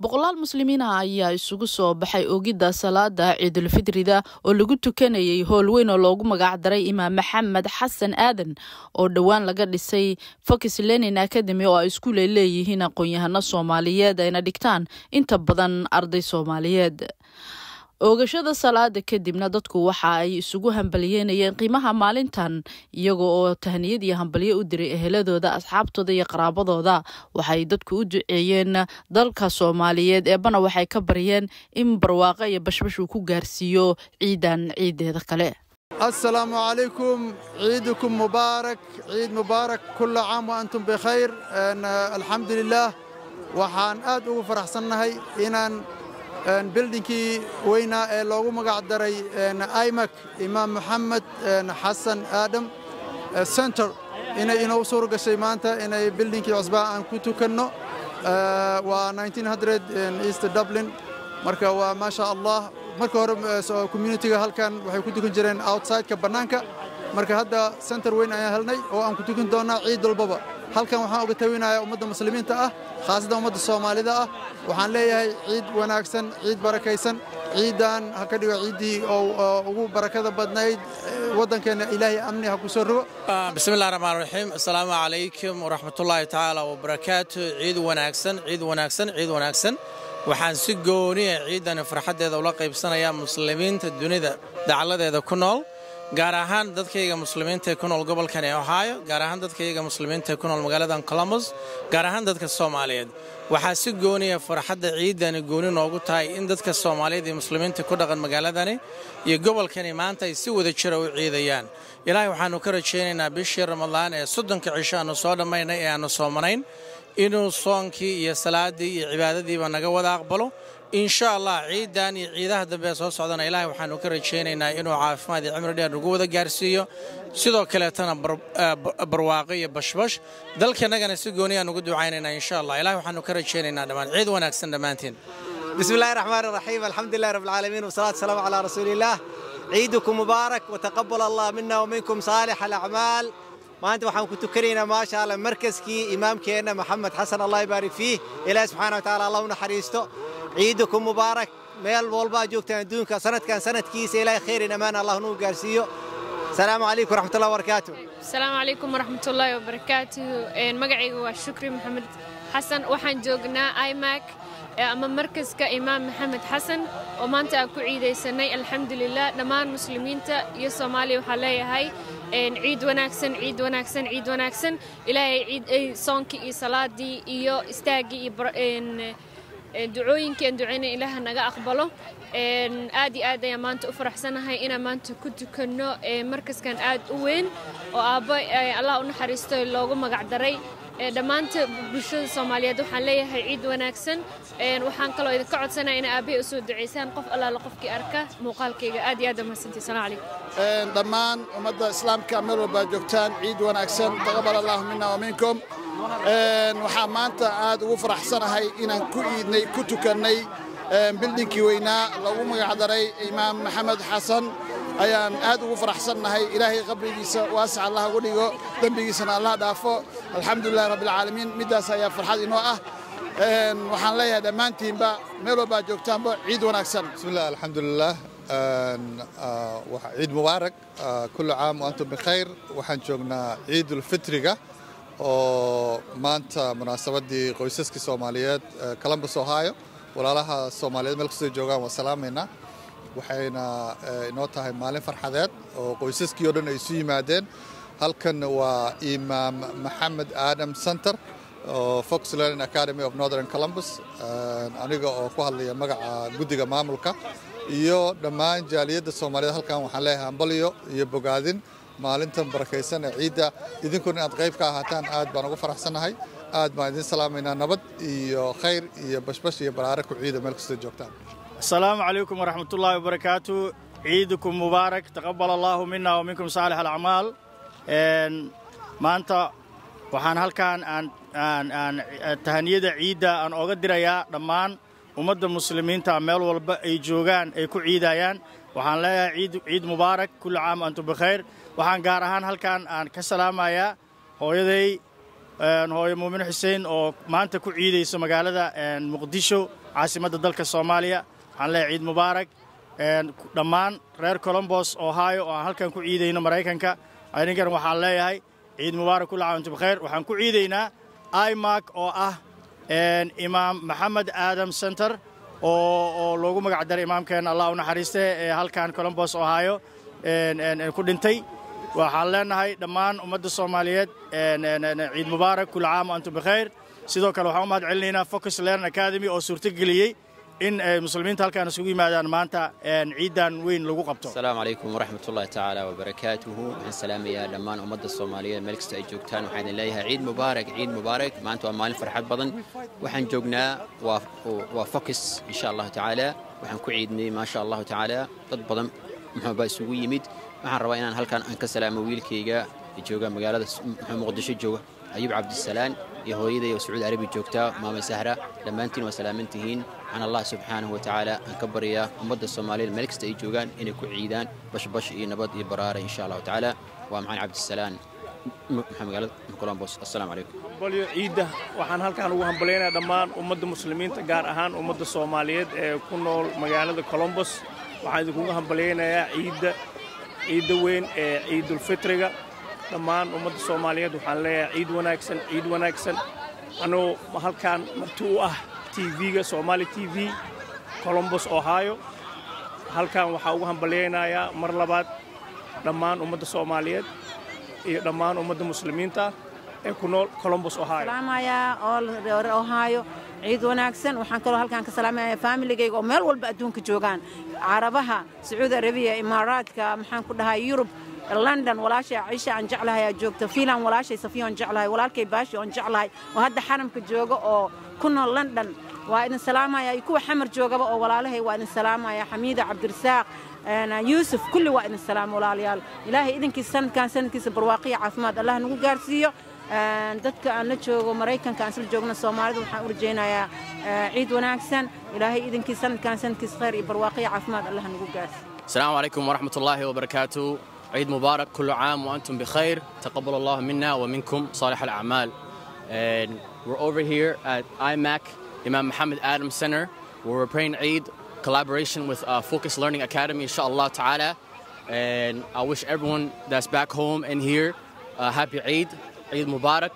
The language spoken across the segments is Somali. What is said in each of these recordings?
boqolaal muslimiin ah ayaa isugu soo baxay oogidda salaada ciidulfitrida oo lagu tukanayay howl weyn oo loogu magacdaray imaam maxamed xasan aadan oo dhowaan laga dhisay fox lenin academy oo ay iskuulay leeyihiin aqoon-yahano soomaaliyeed ayna dhigtaan inta badan arday soomaaliyeed oogashada salaada kadibna dadku waxa ay isugu hambalyeynayeen qiimaha maalintan iyaga oo tahniyad iyo hambalyo u diray eheladooda asxaabtooda iyo qaraabadooda. Waxay dadku u duceeyeen dalka soomaaliyeed eebana waxay ka baryeen in barwaaqo iyo bashbash uu ku gaarsiiyo ciidan ciideeda kale. Asalaamu calaykum ciidukum mubaarak ciid mubaarak kulla caam wa bikhayr alxamdu lilaah waxaan aad ugu faraxsannahay inaan bildinkii weynaa ee loogu magac daray imaam moxamed xasan aadam center. Inay inoo suur gashay maanta inay bildinkii cusbaa aan ku tukanno waa east dublin. Marka waa maasha allah marka hore communitiga halkan waxay ku tukan jireen outsideka bannaanka marka hadda center weyn ayaan helnay oo aan ku tukan doonnaa ciid walbaba. Halkan waxaan uga tawinayaa ummadda muslimiinta ah khaasatan ummadda soomaalida ah. Waxaan leeyahay ciid wanaagsan ciid barakaysan. Ciiddan ha ka dhigo ciiddii oo ugu barakada badnayd waddankeenna ilaahay amni ha ku soo rogo. Bismillahi raxmaan raxiim assalaamu calaykum waraxmatullaahi tacaala wabarakaatu ciid wanaagsan ciid wanaagsan ciid wanaagsan. Waxaan si gooniya ciiddani farxaddeeda ula qaybsanayaa muslimiinta dunida dacladeeda ku nool gaar ahaan dadkayga muslimiinta ee ku nool gobolkan ee ohio gaar ahaan dadkayga muslimiinta ee ku nool magaaladan colombos gaar ahaan dadka soomaaliyeed. Waxaa si gooniya farxadda ciiddani gooni noogu tahay in dadka soomaaliyeed iyo muslimiinta ku dhaqan magaaladani iyo gobolkani maanta ay si wada jira u ciidayaan. Ilaahay waxaannu ka rajaynaynaa bishii ramadaan ee soddonka cisho aannu soo dhammaynay ee aannu soomanayn. Inuu soonkii iyo salaaddii iyo cibaadadiiba naga wada aqbalo إن شاء الله عيد داني عيد بس هو صعدنا إلى وحنا نكر شيء إنه عارف ما دي عمره ده رجوع ده جرسيه سيدو كلاتنا برواقية بش بش دل كنا جانا أنا قد عيننا إن شاء الله إلى وحنا نكر شيء إنه دمان عيد وأنا أحسن دمانتين بسم الله الرحمن الرحيم الحمد لله رب العالمين والصلاة والسلام على رسول الله عيدكم مبارك وتقبل الله منا ومنكم صالح الأعمال ما أنت وحنا كنت كرينا ما شاء الله مركز كي إمام كينا محمد حسن الله يبارك فيه إلى سبحانه وتعالى الله ونحريسته ciidukum mubaarak meel walbaa joogtaan adduunka sanadkan sanadkiisa ilaahay khayrin ammaan allah nuu gaarsiiyo asalaamu calaykum waraxmatullahi wabarakaatu asalaamu calaykum waraxmatullaahi wabarakaatuhu magacayga waa shukri maxamed xasan waxaan joognaa imak ama markaska imaam maxamed xasan oo maanta aan ku ciidaysanay alxamdulilah dhammaan muslimiinta iyo soomaaliya waxaa leeyahay ciid wanaagsan ciid wanaagsan ciid wanaagsan ilaahay ciid soonkii iyo salaadii iyo istaaggii iyo ducooyinkii aan ducaynay ilaaha naga aqbalo. Aad iyo aad ayaan maanta u faraxsanahay inaan maanta ku tukanno markaskan aad u weyn oo aabbo allah u naxariisto loogu magacdaray dhammaanta bulshada soomaaliyeed waxaan leeyahay ciid wanaagsan. Waxaan kaloo idinka codsanaya ina aabbahay u soo ducaysaan qof allaala qofkii arka muuqaalkayga aad iyo aad mahadsantii salaam calaykum. Dhammaan ummadda islaamka meel walbaa joogtaan. Ciid wanaagsan. Taqabal allahu mina wa minkum waxaa maanta aad ugu faraxsanahay inaan ku iidnay ku tukannay bildinkii weynaa lagu magacdaray imaam maxamed xasan. Ayaan aad ugu faraxsannahay ilaahay qabrigiisa waasic allah ugu dhigo dembigiisana allah dhaafo. Alxamdulilahi rabbilcaalamiin middaas ayaa farxad inoo ah. Waxaan leeyahay dhammaantiinba meel walbaa joogtaanba ciid wanaagsan. Bismillah alxamdulilah ciid mubaarak kullu caam wa antum bikhayr waxaan joognaa ciidulfitriga oo maanta munaasabaddii qoysaskii soomaaliyeed columbus ohio. Walaalaha soomaaliyeed meel kastoo joogaan waa salaamaynaa waxayna inoo tahay maalin farxadeed oo qoysaskii o dhan ay isu yimaadeen. Halkan waa imaam maxamed aadam center oo fox learning academy of northern columbus aniga oo ku hadlaya magaca guddiga maamulka. Iyo dhammaan jaaliyadda soomaaliyeed halkan waxaan leeyahay hambalyo iyo bogaadin maalintan barakaysan ee ciidda idinkuna inaad qayb ka ahaataan aad baan ugu faraxsannahay aad baan idin salaamaynaa nabad iyo khayr iyo bashbash iyo baraare ku ciida meel kastoo joogtaan. Asalaamu calaykum waraxmatullaahi wabarakaatu. Ciidukum mubaarak taqabal allaahu mina wa minkum saalix alacmaal maanta waxaan halkaan aan tahaniyada ciidda aan ooga dirayaa dhammaan ummadda muslimiinta meel walba ay joogaan ay ku ciidayaan. Waxaan leeyahay ciid mubaarak kulli caam antum bikhayr waxaan gaar ahaan halkaan aan ka salaamayaa hooyaday hooyo muumin xuseen oo maanta ku ciidayso magaalada muqdisho caasimadda dalka soomaaliya. Waxaan leeyahay ciid mubaarak. Dhammaan reer colombos ohio oo aan halkan ku ciidayno maraykanka. Aninkan waxaan leeyahay ciid mubaarak kulla caam antum bikhair waxaan ku ciidaynaa imak oo ah imaam maxamed aadam center oo loogu magac daray imaamkeenna allah u naxariiste ee halkan colombos ohio. Ku dhintay waxaan leenahay dhammaan ummadda soomaaliyeed ciid mubaarak kulla caam antum bikhayr sidoo kale waxaan u mahad celinaynaa focus learn academy oo suurtogeliyey in muslimiinta halkaan isugu yimaadaan maanta ciidan weyn lagu qabto. Asalaamu calaykum waraxmat ullahi tacaala wabarakaatuhu waxaan salaamayaa dhammaan ummadda soomaaliyeed. Meel kasta ay joogtaan waxaan idin leeyahay ciid mubaarak ciid mubaarak. Maanta waa maalin farxad badan. Waxaan joognaa waa focus insha allahu tacaala. Waxaan ku ciidnay maasha allahu tacaala. Dad badan muxuuba isugu yimid waxaan rabaa inaan halkan aan ka salaamo wiilkayga jooga magaalada muqdisho jooga ayuub cabdisalaan iyo hooyaday oo sacuudi arabi joogtaa maama sahra dhammaantiin waa salaaman tihiin waxaan allah subxaanahu wa tacaala aan ka baryaa ummadda soomaaliyeed meel kasta ay joogaan inay ku ciidaan bashbash iyo nabad iyo baraara insha allahu tacaala waa macaan cabdisalaan magaalada colombos assalaamu calaykum balyo ciidda waxaan halkaan ugu hambalyaynaya dhammaan ummadda muslimiinta gaar ahaan ummadda soomaaliyeed ee ku nool magaalada colombos waxaan idinkugu hambalyaynayaa ciidda ciidda weyn ee ciidulfitriga dhammaan ummadda soomaaliyeed waxaan leeyahay ciid wanaagsan ciid wanaagsan. Anuu halkaan marti u ah tv-ga somaali t v colombos ohio? Halkaan waxaa ugu hambalyaynayaa mar labaad. Dhammaan ummadda soomaaliyeed iyo dhammaan ummadda muslimiinta ee ku nool colombos ohio. Ohio. Ciid wanaagsan. Waxaan kaloo halkaan ka salaamaya faamiligayga oo meel walba adduunka joogaan. Carabaha sacuudi arabiya imaaraadka maxaan ku dhahay yurub london walaashay ciisha aan jeclahay aa joogta fiinland walaashay safiya aan jeclahay walaalkay baashi aan jeclahay. Oo hadda xaramka jooga oo ku nool london. Waa idin salaamaya. Iyo kuwa xamar joogaba oo walaalahay waa idin salaamaya. Xamiida cabdirasaaq yuusuf kulli waa idin salaam walaalayaal. Ilaahay idinkiisa sanadkan sanadkiisa barwaaqiya caafimaad allah nagu gaarsiiyo dadka aan la joogo maraykanka aan isla joogna soomaalida waxaan u rajaynayaa ciid wanaagsan ilaahay idinkiisa sanadkan sanadkiisa khayr iyo barwaaqiya caafimaad allah nagu gaarsiiyo السلام عليكم ورحمة الله وبركاته عيد مبارك كل عام وأنتم بخير تقبل الله منا ومنكم صالح الأعمال and we're over here at IMAC Imam Muhammad Adam Center where we're praying Eid collaboration with uh, Focus Learning Academy inshallah ta'ala and I wish everyone that's back home and here uh, happy Eid Eid Mubarak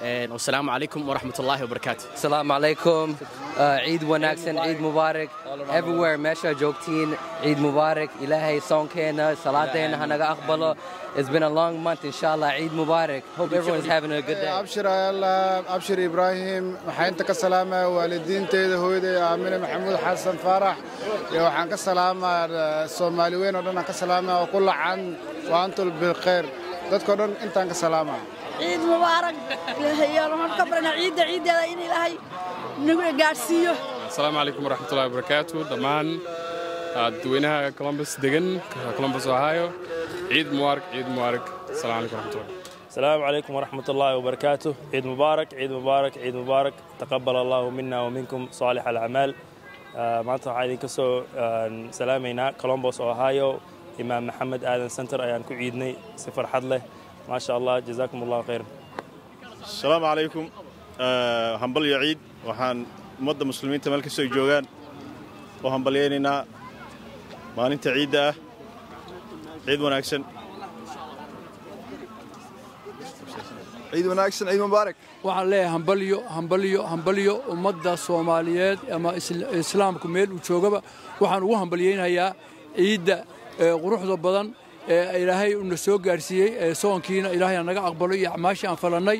and wassalamu alaikum wa rahmatullahi wa barakatuh Assalamu alaikum. Uh, Eid wanaagsan, Eid Mubarak. Everywhere meesha joogtiin, Eid Mubarak. Ilaahay soonkeena, salaadeena hanaga aqbalo. It's been a long month, inshallah. Eid Mubarak. Hope everyone's having a good day. abshir allah abshir ibraahim waxaan inta ka salaamaya waalidiinteyda hooyaday aamine maxamuud xasan faarax iyo waxaan ka salaamaa soomaali weyn oo dhan aan ka salaamaya oo kulla can wa antum bilkhayr dadkoo dhan intaan ka عيد مبارك. يا رمان كبرنا عيد عيد يا إني لهي نقول قارسيو السلام عليكم ورحمة الله وبركاته. دمان. دوينا كولومبس دجن كولومبس أوهايو. عيد مبارك عيد مبارك. السلام عليكم ورحمة الله. السلام عليكم ورحمة الله وبركاته. عيد مبارك عيد مبارك عيد مبارك. تقبل الله منا ومنكم صالح الأعمال. آه، ما waxaa idin ka soo salaamaynaa colombos ohio imaam maxamed aadan center عيدني. سفر حضله maasha allah jazaakum allahu khayran asalaamu calaykum hambalyo ciid waxaan ummadda muslimiinta meel kastoo ay joogaan. Oo hambalyaynaynaa maalinta ciidda ah. Ciid wanaagsan. Ciid wanaagsan ciid mubaarak. Waxaan leeyahay hambalyo hambalyo hambalyo ummadda soomaaliyeed ama islaamku meel uu joogaba. Waxaan ugu hambalyaynayaa ciidda quruxda badan ilaahay una soo gaarsiiyey soonkiina ilaahay naga aqbalo iyo acmaashii aan falannay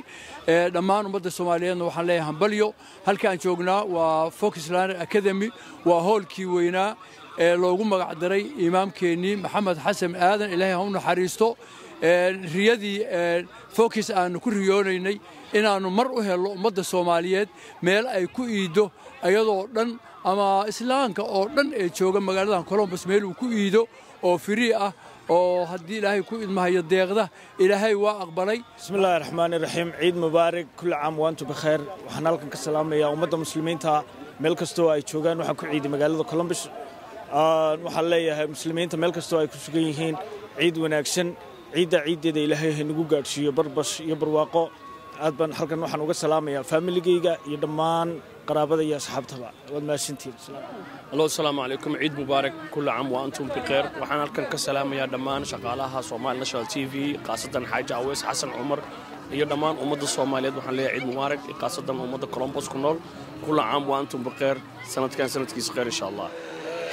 dhammaan ummadda soomaaliyeedna waxaan leeyahay hambalyo. Halkaan joognaa waa foxland academy waa hoolkii weynaa ee loogu magac daray imaamkeennii maxamed xasan aadan. Ilaahay ha naxariisto riyadii focus aannu ku riyoonaynay inaannu mar u helno ummadda soomaaliyeed meel ay ku iiddo iyadoo dhan ama islaamka oo dhan ee jooga magaaladan colombus meel uu ku iido oo firii ah oo haddii ilaahay ku idmahayo deeqda ilaahay waa aqbalay. Bismillahi raxmaani raxiim ciid mubaarak kulli caam waantu bakheer waxaan halkan ka salaamayaa ummadda muslimiinta meel kastoo ay joogaan. Waxaan ku ciiday magaalada colombus waxaan leeyahay muslimiinta meel kastoo ay ku sugan yihiin ciid wanaagsan. Ciidda ciiddeeda ilaahay haynagu gaadhsiiyo. Barbash iyo barwaaqo aad baan halkan waxaan uga salaamayaa faamiligayga iyo dhammaan qaraabada iyo asxaabtaba. Waad mahadsantihiin allo asalaamu calaykum. Ciid mubaarak kulli caam wa antum bikheer waxaan halkan ka salaamayaa dhammaan shaqaalaha Somali National TV qaasatan xaaji aweys xasan cumar iyo dhammaan ummadda Soomaaliyeed. Waxaan leeyahay ciid mubaarak qaasatan ummadda Columbus ku nool. Kulli caam wa antum bikheer sanadkan sanadkiisa kheer insha Allah.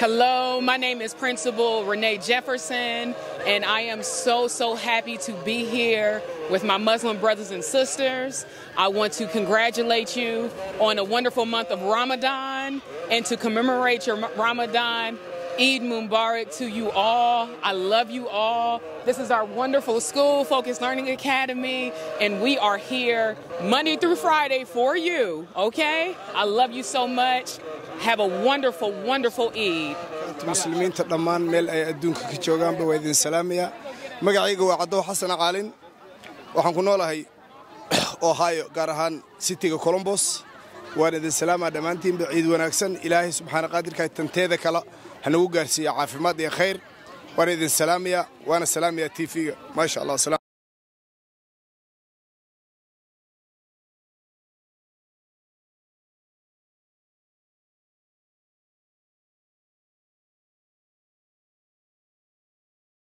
Hello, my name is Principal Renee Jefferson, and I am so, so happy to be here with my Muslim brothers and sisters. I want to congratulate you on a wonderful month of Ramadan and to commemorate your Ramadan. Eid Mubarak to you all. I love you all. This is our wonderful school, Focus Learning Academy, and we are here Monday through Friday for you, okay? I love you so much. Have a wonderful, wonderful Eid. Muslimiinta dhammaan meel ay adduunka ka joogaanba waa idin salaamaya. Magacayga waa caddow xasan caalin. Waxaan ku noolahay ohio gaar ahaan sitiga colombos waan idin salaamaa dhammaantiinba ciid wanaagsan. Ilaahay subxaana qaadirka tanteeda kale hanagu gaarsiiya caafimaad iyo khayr. Waan idin salaamayaa waana salaamayaa tv-ga maasha allah